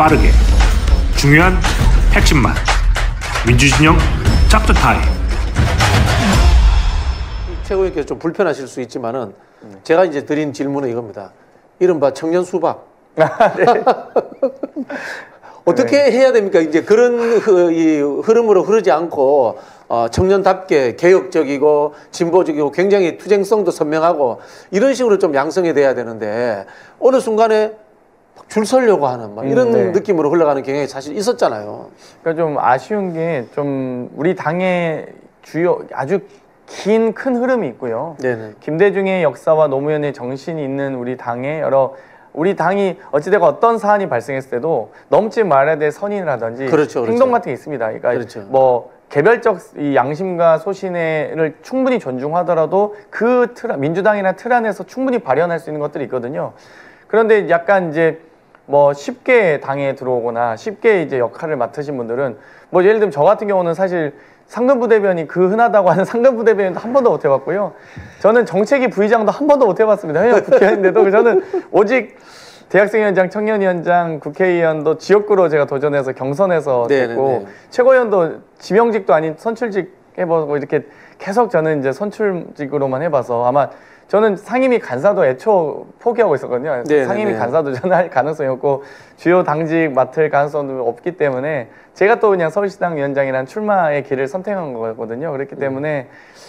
빠르게 중요한 핵심만 민주진영 짭터 타임 최고위원께서 좀 불편하실 수 있지만은 제가 이제 드린 질문은 이겁니다. 이른바 청년 수박. 어떻게 해야 됩니까? 이제 그런 흐, 이 흐름으로 흐르지 않고 어, 청년답게 개혁적이고 진보적이고 굉장히 투쟁성도 선명하고 이런 식으로 좀 양성이 돼야 되는데 어느 순간에 줄 서려고 하는 막 이런 음, 네. 느낌으로 흘러가는 경향이 사실 있었잖아요. 그러니까 좀 아쉬운 게 좀 우리 당의 주요 아주 긴 큰 흐름이 있고요. 네네. 김대중의 역사와 노무현의 정신이 있는 우리 당의 여러 우리 당이 어찌되건 어떤 사안이 발생했을 때도 넘지 말아야 될 선인이라든지 그렇죠, 그렇죠. 행동 같은 게 있습니다. 그러니까 그렇죠. 뭐 개별적 이 양심과 소신을 충분히 존중하더라도 그 틀, 민주당이나 틀 안에서 충분히 발현할 수 있는 것들이 있거든요. 그런데 약간 이제 뭐 쉽게 당에 들어오거나 쉽게 이제 역할을 맡으신 분들은 뭐 예를 들면 저 같은 경우는 사실 상근부대변이 그 흔하다고 하는 상근부대변도 한 번도 못 해봤고요. 저는 정책위 부의장도 한 번도 못 해봤습니다. 현역 국회의원인데도 저는 오직 대학생위원장, 청년위원장, 국회의원도 지역구로 제가 도전해서 경선해서 네, 됐고 네, 네. 최고위원도 지명직도 아닌 선출직 해보고 이렇게 계속 저는 이제 선출직으로만 해봐서 아마 저는 상임위 간사도 애초 포기하고 있었거든요. 네, 네, 상임위 네. 간사도 저는 할 가능성이 없고 주요 당직 맡을 가능성도 없기 때문에 제가 또 그냥 서울시당 위원장이란 출마의 길을 선택한 거거든요. 그렇기 음. 때문에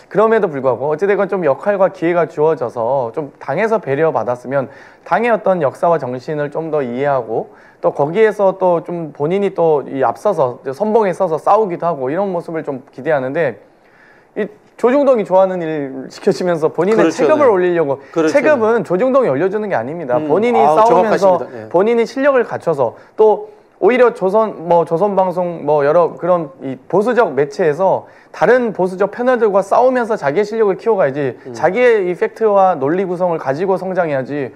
그럼에도 불구하고 어찌되건 좀 역할과 기회가 주어져서 좀 당에서 배려받았으면 당의 어떤 역사와 정신을 좀 더 이해하고 또 거기에서 또 좀 본인이 또 이 앞서서 선봉에 서서 싸우기도 하고 이런 모습을 좀 기대하는데 이 조중동이 좋아하는 일 시켜주면서 본인의 그렇죠, 체급을 네. 올리려고 그렇죠. 체급은 조중동이 올려주는 게 아닙니다. 음, 본인이 아우, 싸우면서. 네. 본인이 실력을 갖춰서 또 오히려 조선 뭐 조선 방송 뭐 여러 그런 이 보수적 매체에서 다른 보수적 패널들과 싸우면서 자기의 실력을 키워가야지 음. 자기의 이 팩트와 논리 구성을 가지고 성장해야지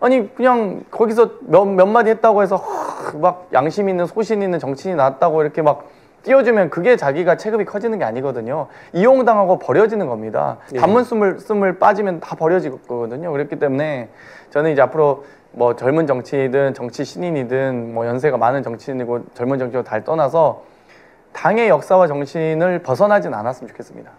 아니 그냥 거기서 몇, 몇 마디 했다고 해서 하, 막 양심 있는 소신 있는 정치인이 나왔다고 이렇게 막 띄워주면 그게 자기가 체급이 커지는 게 아니거든요. 이용당하고 버려지는 겁니다. 예. 단문 숨을 숨을 빠지면 다 버려지거든요. 그렇기 때문에 저는 이제 앞으로 뭐 젊은 정치인이든 정치 신인이든 뭐 연세가 많은 정치인이고 젊은 정치인으로 달 떠나서 당의 역사와 정신을 벗어나진 않았으면 좋겠습니다.